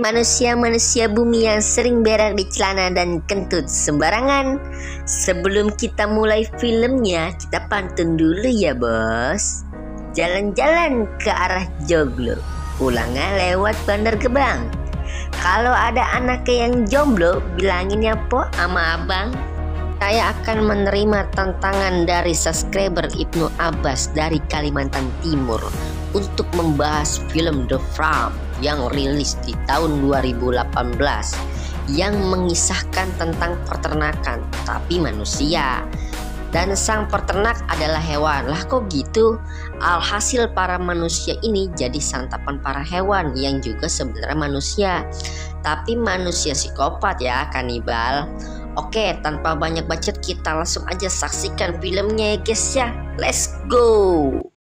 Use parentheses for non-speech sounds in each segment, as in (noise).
manusia-manusia bumi yang sering berak di celana dan kentut sembarangan. Sebelum kita mulai filmnya, kita pantun dulu ya bos. Jalan-jalan ke arah Joglo, pulangnya lewat Bandar Gebang. Kalau ada anaknya yang jomblo, bilangin ya po sama abang. Saya akan menerima tantangan dari subscriber Ibnu Abbas dari Kalimantan Timur untuk membahas film The Farm yang rilis di tahun 2018 yang mengisahkan tentang peternakan tapi manusia. Dan sang peternak adalah hewan. Lah kok gitu? Alhasil para manusia ini jadi santapan para hewan yang juga sebenarnya manusia. Tapi manusia psikopat ya kanibal. Oke, tanpa banyak bacot kita langsung aja saksikan filmnya ya guys ya. Let's go.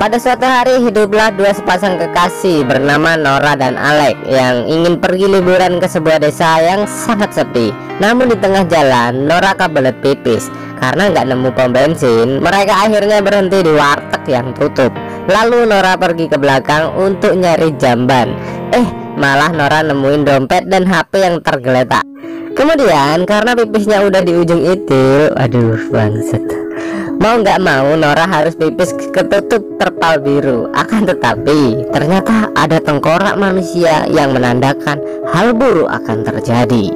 Pada suatu hari hiduplah dua sepasang kekasih bernama Nora dan Alek yang ingin pergi liburan ke sebuah desa yang sangat sepi. Namun di tengah jalan Nora kebelet pipis karena nggak nemu pom bensin. Mereka akhirnya berhenti di warteg yang tutup. Lalu Nora pergi ke belakang untuk nyari jamban. Eh malah Nora nemuin dompet dan HP yang tergeletak. Kemudian karena pipisnya udah di ujung itu, aduh bangset. Mau nggak mau Nora harus pipis ketutup terpal biru. Akan tetapi ternyata ada tengkorak manusia yang menandakan hal buruk akan terjadi.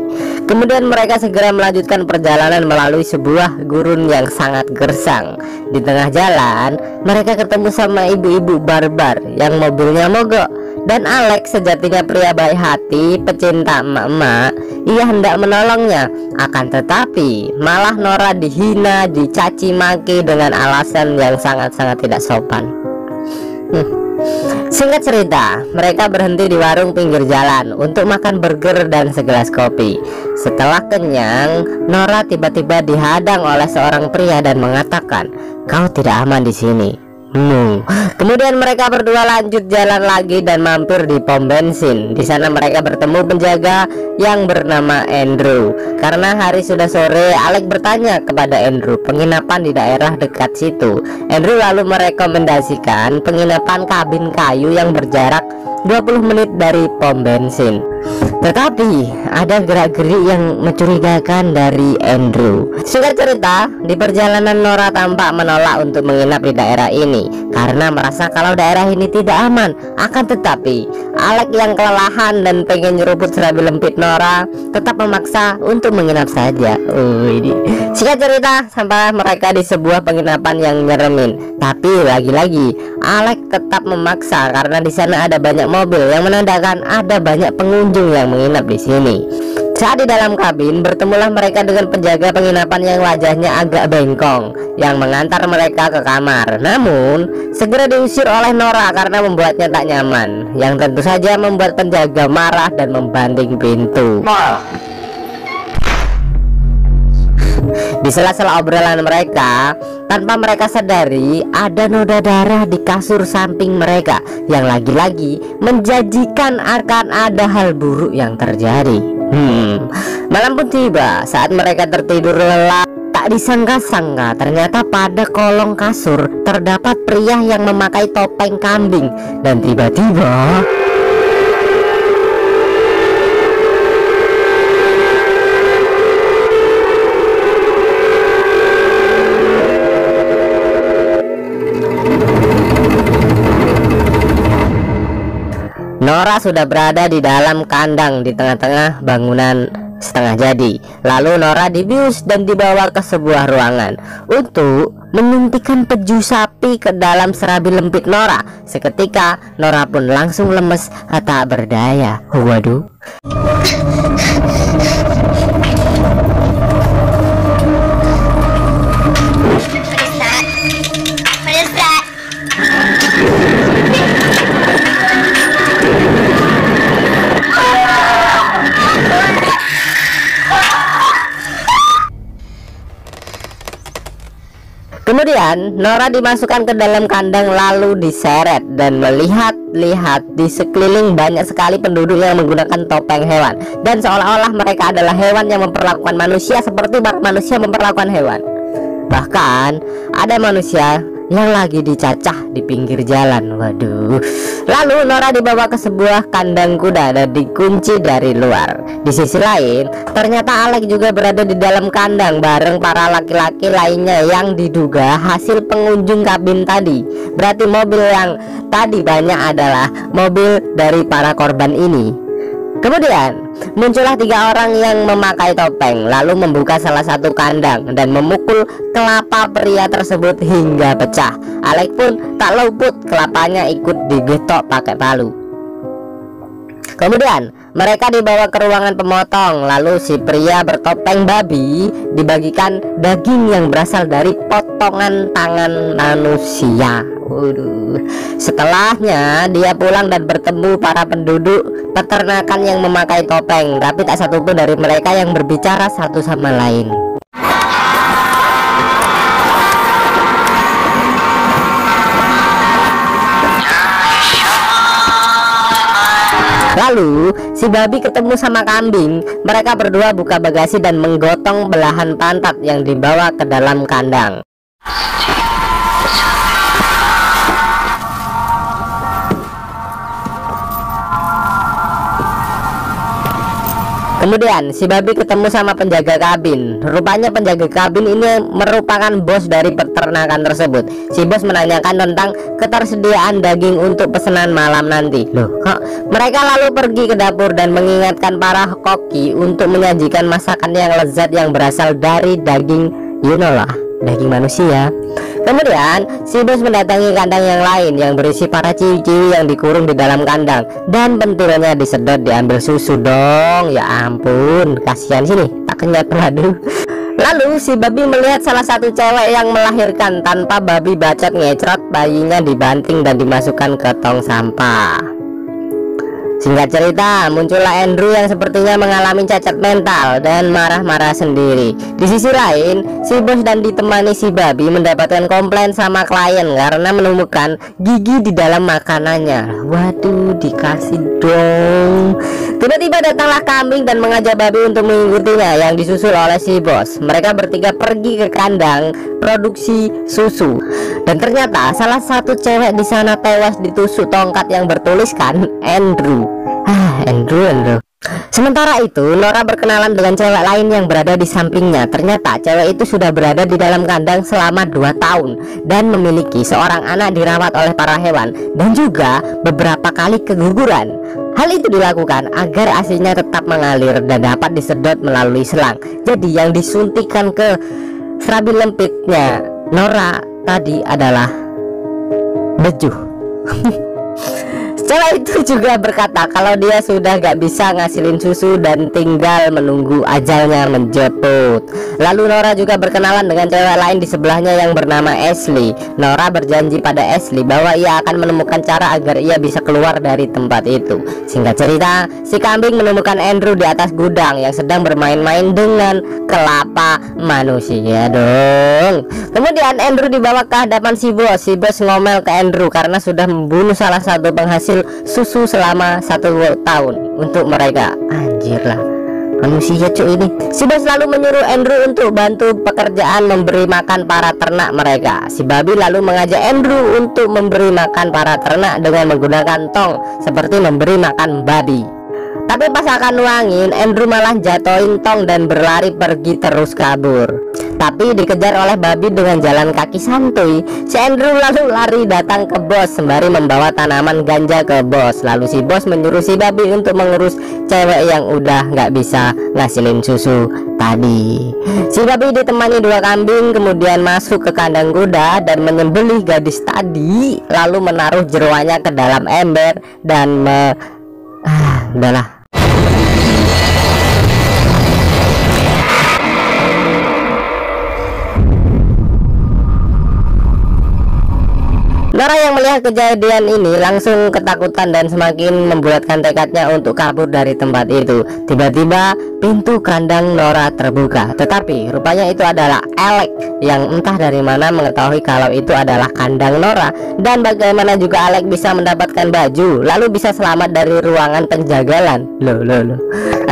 Kemudian mereka segera melanjutkan perjalanan melalui sebuah gurun yang sangat gersang. Di tengah jalan mereka ketemu sama ibu-ibu barbar yang mobilnya mogok dan Alex sejatinya pria baik hati, pecinta emak-emak Ia hendak menolongnya Akan tetapi malah Nora dihina, dicaci maki dengan alasan yang sangat-sangat tidak sopan hmm. Singkat cerita, mereka berhenti di warung pinggir jalan untuk makan burger dan segelas kopi. Setelah kenyang, Nora tiba-tiba dihadang oleh seorang pria dan mengatakan, "Kau tidak aman di sini." Hmm. Kemudian mereka berdua lanjut jalan lagi dan mampir di pom bensin. Di sana mereka bertemu penjaga yang bernama Andrew. Karena hari sudah sore, Alex bertanya kepada Andrew penginapan di daerah dekat situ. Andrew lalu merekomendasikan penginapan kabin kayu yang berjarak 20 menit dari pom bensin. Tetapi ada gerak-gerik yang mencurigakan dari Andrew. Singkat cerita, di perjalanan Nora tampak menolak untuk menginap di daerah ini karena merasa kalau daerah ini tidak aman. Akan tetapi, Alex yang kelelahan dan pengen nyeruput serabi lempit Nora tetap memaksa untuk menginap saja. Oh, ini. Singkat cerita, sampai mereka di sebuah penginapan yang nyeremin. Tapi lagi-lagi, Alex tetap memaksa karena di sana ada banyak mobil yang menandakan ada banyak pengunjung yang menginap di sini. Saat di dalam kabin, bertemulah mereka dengan penjaga penginapan yang wajahnya agak bengkong yang mengantar mereka ke kamar. Namun, segera diusir oleh Nora karena membuatnya tak nyaman, yang tentu saja membuat penjaga marah dan membanting pintu. Di sela-sela obrolan mereka, tanpa mereka sadari, ada noda darah di kasur samping mereka yang lagi-lagi menjanjikan akan ada hal buruk yang terjadi. Hmm, malam pun tiba saat mereka tertidur lelap. Tak disangka-sangka ternyata pada kolong kasur terdapat pria yang memakai topeng kambing dan tiba-tiba Nora sudah berada di dalam kandang di tengah-tengah bangunan setengah jadi. Lalu Nora dibius dan dibawa ke sebuah ruangan untuk menyuntikkan peju sapi ke dalam serabi lempit Nora. Seketika Nora pun langsung lemes tak berdaya. Waduh. Kemudian Nora dimasukkan ke dalam kandang lalu diseret dan melihat-lihat di sekeliling banyak sekali penduduk yang menggunakan topeng hewan dan seolah-olah mereka adalah hewan yang memperlakukan manusia seperti manusia memperlakukan hewan. Bahkan ada manusia yang lagi dicacah di pinggir jalan. Waduh. Lalu Nora dibawa ke sebuah kandang kuda dan dikunci dari luar. Di sisi lain, ternyata Alex juga berada di dalam kandang bareng para laki-laki lainnya yang diduga hasil pengunjung kabin tadi. Berarti mobil yang tadi banyak adalah mobil dari para korban ini. Kemudian muncullah tiga orang yang memakai topeng lalu membuka salah satu kandang dan memukul kelapa pria tersebut hingga pecah. Alek pun tak luput kelapanya ikut digetok pakai palu. Kemudian mereka dibawa ke ruangan pemotong Lalu si pria bertopeng babi Dibagikan daging yang berasal dari potongan tangan manusia Waduh. Setelahnya dia pulang dan bertemu para penduduk peternakan yang memakai topeng, tapi tak satu pun dari mereka yang berbicara satu sama lain. Lalu si babi ketemu sama kambing. Mereka berdua buka bagasi dan menggotong belahan pantat yang dibawa ke dalam kandang Kemudian si babi ketemu sama penjaga kabin. Rupanya penjaga kabin ini merupakan bos dari peternakan tersebut. Si bos menanyakan tentang ketersediaan daging untuk pesanan malam nanti. Loh kok mereka lalu pergi ke dapur dan mengingatkan para koki Untuk menyajikan masakan yang lezat yang berasal dari daging you know lah daging manusia Kemudian si bos mendatangi kandang yang lain yang berisi para ciwi-ciwi yang dikurung di dalam kandang. Dan pentilnya disedot diambil susu dong. Ya ampun kasihan sini tak kenyat waduh (laughs) Lalu si babi melihat salah satu cewek yang melahirkan tanpa babi bacot ngecrot bayinya dibanting dan dimasukkan ke tong sampah Singkat cerita, muncullah Andrew yang sepertinya mengalami cacat mental dan marah-marah sendiri. Di sisi lain, si bos dan ditemani si babi mendapatkan komplain sama klien karena menemukan gigi di dalam makanannya. Waduh, dikasih dong. Tiba-tiba datanglah kambing dan mengajak babi untuk mengikutinya yang disusul oleh si bos. Mereka bertiga pergi ke kandang produksi susu. Dan ternyata salah satu cewek di sana tewas ditusuk tongkat yang bertuliskan Andrew. Ah, Andrew, Andrew. Sementara itu, Nora berkenalan dengan cewek lain yang berada di sampingnya. Ternyata cewek itu sudah berada di dalam kandang selama 2 tahun dan memiliki seorang anak dirawat oleh para hewan dan juga beberapa kali keguguran. Hal itu dilakukan agar asinya tetap mengalir dan dapat disedot melalui selang. Jadi yang disuntikan ke serabi lempitnya Nora tadi adalah bejuh (laughs) Cewek itu juga berkata kalau dia sudah gak bisa ngasilin susu dan tinggal menunggu ajalnya menjemput. Lalu Nora juga berkenalan dengan cewek lain di sebelahnya yang bernama Ashley. Nora berjanji pada Ashley bahwa ia akan menemukan cara agar ia bisa keluar dari tempat itu. Singkat cerita, si kambing menemukan Andrew di atas gudang yang sedang bermain-main dengan kelapa manusia dong. Kemudian Andrew dibawa ke hadapan si bos. Si bos ngomel ke Andrew karena sudah membunuh salah satu penghasil hasil susu selama satu tahun untuk mereka. Anjir lah. Manusia cuy ini. Si bos lalu menyuruh Andrew untuk bantu pekerjaan memberi makan para ternak mereka. Si babi lalu mengajak Andrew untuk memberi makan para ternak dengan menggunakan tong seperti memberi makan babi. Tapi pas akan nuangin Andrew malah jatuhin tong dan berlari pergi terus kabur tapi dikejar oleh babi dengan jalan kaki santuy. Si Andrew lalu lari datang ke bos Sembari membawa tanaman ganja ke bos. Lalu si bos menyuruh si babi untuk mengurus cewek yang udah nggak bisa ngasilin susu tadi. Si babi ditemani dua kambing Kemudian masuk ke kandang kuda Dan menyembelih gadis tadi Lalu menaruh jeruannya ke dalam ember Dan me... Ah, udahlah Nora yang melihat kejadian ini langsung ketakutan dan semakin membulatkan tekadnya untuk kabur dari tempat itu. Tiba-tiba pintu kandang Nora terbuka, tetapi rupanya itu adalah Alex yang entah dari mana mengetahui kalau itu adalah kandang Nora dan bagaimana juga Alex bisa mendapatkan baju lalu bisa selamat dari ruangan penjagalan. Loh, loh, loh.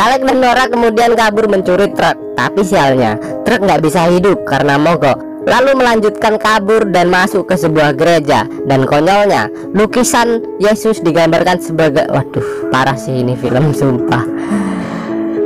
Alex dan Nora kemudian kabur mencuri truk, tapi sialnya truk nggak bisa hidup karena mogok lalu melanjutkan kabur dan masuk ke sebuah gereja. Dan konyolnya lukisan Yesus digambarkan sebagai waduh parah sih ini film sumpah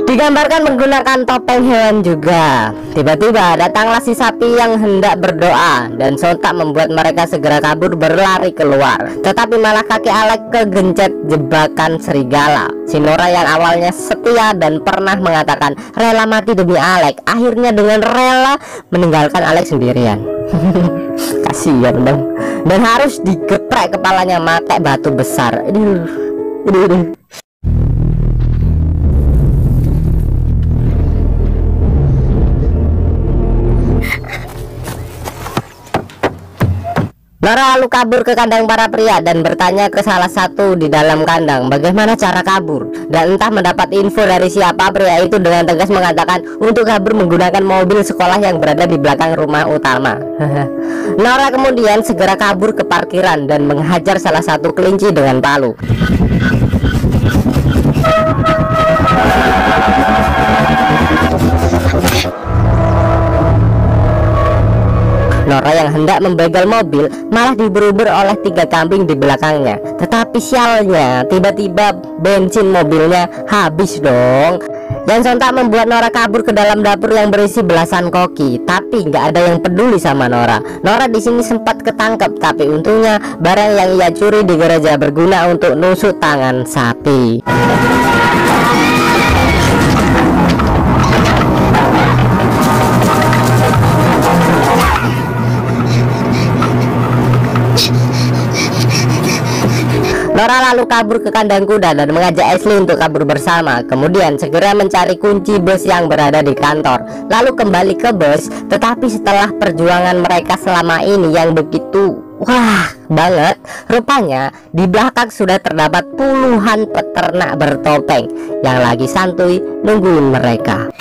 Digambarkan menggunakan topeng hewan juga. Tiba-tiba datanglah si sapi yang hendak berdoa dan sontak membuat mereka segera kabur berlari keluar. Tetapi malah kaki Alek kegencet jebakan serigala. Si Nora yang awalnya setia dan pernah mengatakan rela mati demi Alek, akhirnya dengan rela meninggalkan Alek sendirian. (laughs) Kasihan dong. Dan harus digeprek kepalanya mata batu besar. Aduh, aduh. Nora lalu kabur ke kandang para pria dan bertanya ke salah satu di dalam kandang bagaimana cara kabur dan entah mendapat info dari siapa pria itu dengan tegas mengatakan untuk kabur menggunakan mobil sekolah yang berada di belakang rumah utama. (laughs) Nora kemudian segera kabur ke parkiran dan menghajar salah satu kelinci dengan palu. Nora yang hendak membegal mobil malah diburu oleh tiga kambing di belakangnya. Tetapi sialnya, tiba-tiba bensin mobilnya habis dong. Dan sontak membuat Nora kabur ke dalam dapur yang berisi belasan koki. Tapi nggak ada yang peduli sama Nora. Nora di sini sempat ketangkep, tapi untungnya barang yang ia curi di gereja berguna untuk nusuk tangan sapi. Lalu kabur ke kandang kuda dan mengajak Ashley untuk kabur bersama. Kemudian segera mencari kunci bus yang berada di kantor. Lalu kembali ke bus, tetapi setelah perjuangan mereka selama ini yang begitu wah banget, rupanya di belakang sudah terdapat puluhan peternak bertopeng yang lagi santuy nungguin mereka.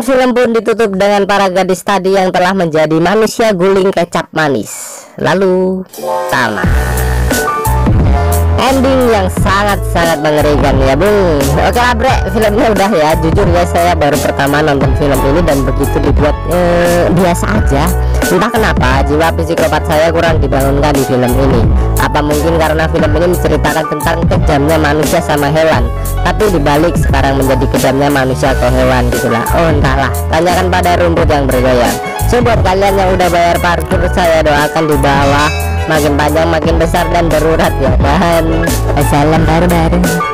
Film pun ditutup dengan para gadis tadi yang telah menjadi manusia guling kecap manis. Lalu, tamat ending yang sangat-sangat mengerikan ya bung. Oke lah bre filmnya udah ya. Jujur ya saya baru pertama nonton film ini dan begitu dibuat eh, biasa aja entah kenapa jiwa psikopat saya kurang dibangunkan di film ini. Apa mungkin karena film ini menceritakan tentang kejamnya manusia sama hewan? Tapi dibalik sekarang menjadi kejamnya manusia ke hewan gitulah oh entahlah. Tanyakan pada rumput yang bergoyang. So buat kalian yang udah bayar parkir saya doakan di bawah. Makin panjang makin besar dan darurat ya kan assalam baru baru